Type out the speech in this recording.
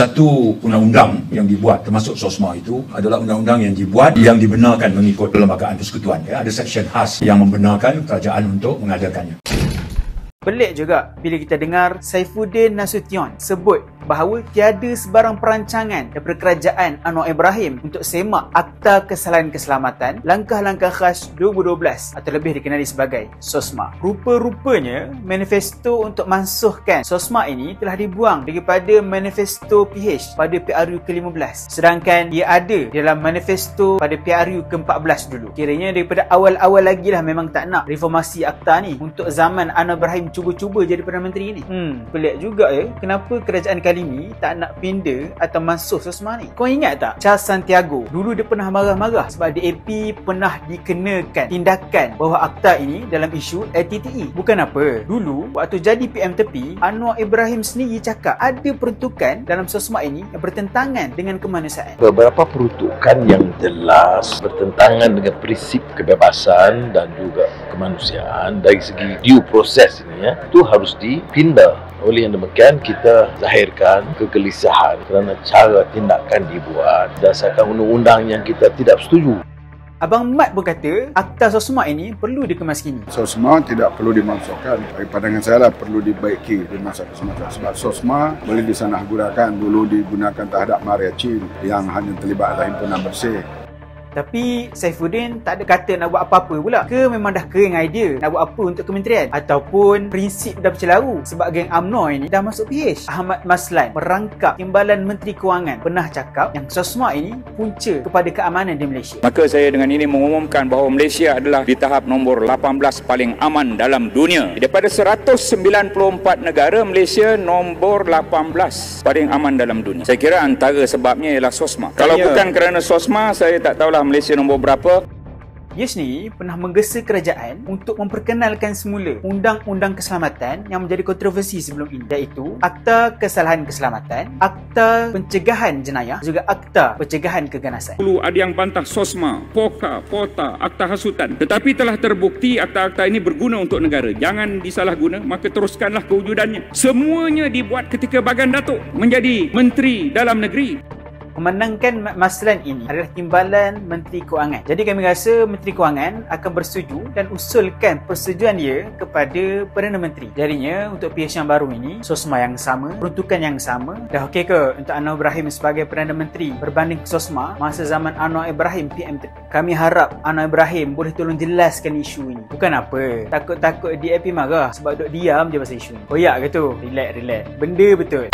satu undang-undang yang dibuat termasuk SOSMA itu adalah undang-undang yang dibuat yang dibenarkan mengikut perlembagaan persekutuan ya. Ada seksyen khas yang membenarkan kerajaan untuk mengadakannya Pelik juga bila kita dengar Saifuddin Nasution sebut bahawa tiada sebarang perancangan daripada kerajaan Anwar Ibrahim untuk semak Akta Kesalahan Keselamatan Langkah-Langkah Khas 2012 atau lebih dikenali sebagai SOSMA. Rupa-rupanya manifesto untuk mansuhkan SOSMA ini telah dibuang daripada manifesto PH pada PRU ke-15 sedangkan ia ada dalam manifesto pada PRU ke-14 dulu. Kiranya daripada awal-awal lagi lah memang tak nak reformasi akta ni untuk zaman Anwar Ibrahim cuba-cuba jadi Perdana Menteri ni. Hmm, pelik juga ya. Kenapa kerajaan kali ni tak nak pindah atau masuk sosma ni? Kau ingat tak? Charles Santiago dulu dia pernah marah-marah sebab DAP pernah dikenakan tindakan bahawa akta ini dalam isu LTTE. Bukan apa. Dulu waktu jadi PM tepi, Anwar Ibrahim sendiri cakap ada peruntukan dalam sosma ini yang bertentangan dengan kemanusiaan. Beberapa peruntukan yang jelas bertentangan dengan prinsip kebebasan dan juga kemanusiaan dari segi due process ini ya itu harus dipindah oleh yang demikian kita zahirkan kegelisahan kerana cara tindakan dibuat berdasarkan undang-undang yang kita tidak setuju Abang Mat pun kata akta sosma ini perlu dikemaskini. Sosma tidak perlu dimasukkan. Bagi pandangan saya lah perlu dibaiki di masa kesempatan. Sebab sosma boleh disalahgunakan dulu digunakan terhadap Maria Chin yang hanya terlibat dalam himpunan bersih. Tapi Saifuddin tak ada kata nak buat apa-apa pula. Ke memang dah kering idea nak buat apa untuk kementerian? Ataupun prinsip dah bercelaru sebab geng UMNO ini dah masuk PH. Ahmad Maslan, perangkap Timbalan Menteri Kewangan pernah cakap yang SOSMA ini punca kepada keamanan di Malaysia. Maka saya dengan ini mengumumkan bahawa Malaysia adalah di tahap nombor 18 paling aman dalam dunia. Daripada 194 negara, Malaysia nombor 18 paling aman dalam dunia. Saya kira antara sebabnya ialah SOSMA. Kalau bukan kerana SOSMA, saya tak tahulah Malaysia nombor berapa. Dia sendiri pernah menggesa kerajaan untuk memperkenalkan semula Undang-Undang Keselamatan yang menjadi kontroversi sebelum ini iaitu Akta Kesalahan Keselamatan, Akta Pencegahan Jenayah juga Akta Pencegahan Keganasan. Dulu ada yang bantah SOSMA, POKA, POTA, Akta Hasutan. Tetapi telah terbukti akta-akta ini berguna untuk negara. Jangan disalahguna, maka teruskanlah kewujudannya. Semuanya dibuat ketika Bagan Datuk menjadi Menteri Dalam Negeri memenangkan maslan ini adalah timbalan Menteri Kewangan. Jadi kami rasa Menteri Kewangan akan bersetuju dan usulkan persetujuan dia kepada Perdana Menteri. Jadinya untuk PH yang baru ini, SOSMA yang sama, peruntukan yang sama. Dah okey ke untuk Anwar Ibrahim sebagai Perdana Menteri berbanding SOSMA masa zaman Anwar Ibrahim PM Kami harap Anwar Ibrahim boleh tolong jelaskan isu ini. Bukan apa, takut-takut DAP marah sebab duk diam je pasal isu ini. Oh ya ke tu? Relax, relax. Benda betul.